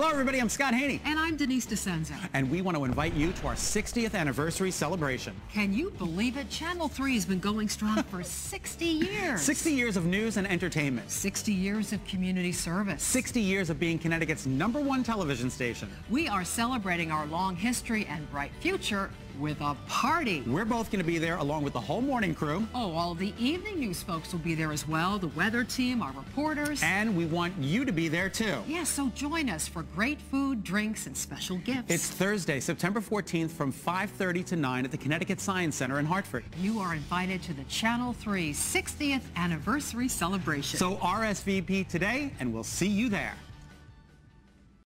Hello, everybody. I'm Scot Haney. And I'm Denise D'Ascenzo. And we want to invite you to our 60th anniversary celebration. Can you believe it? Channel 3 has been going strong for 60 years. 60 years of news and entertainment. 60 years of community service. 60 years of being Connecticut's number one television station. We are celebrating our long history and bright future with a party. We're both going to be there along with the whole morning crew. Oh, all the evening news folks will be there as well, the weather team, our reporters. And we want you to be there too. Yes, yeah, so join us for great food, drinks, and special gifts. It's Thursday, September 14th from 5.30 to 9 at the Connecticut Science Center in Hartford. You are invited to the Channel 3 60th anniversary celebration. So RSVP today, and we'll see you there.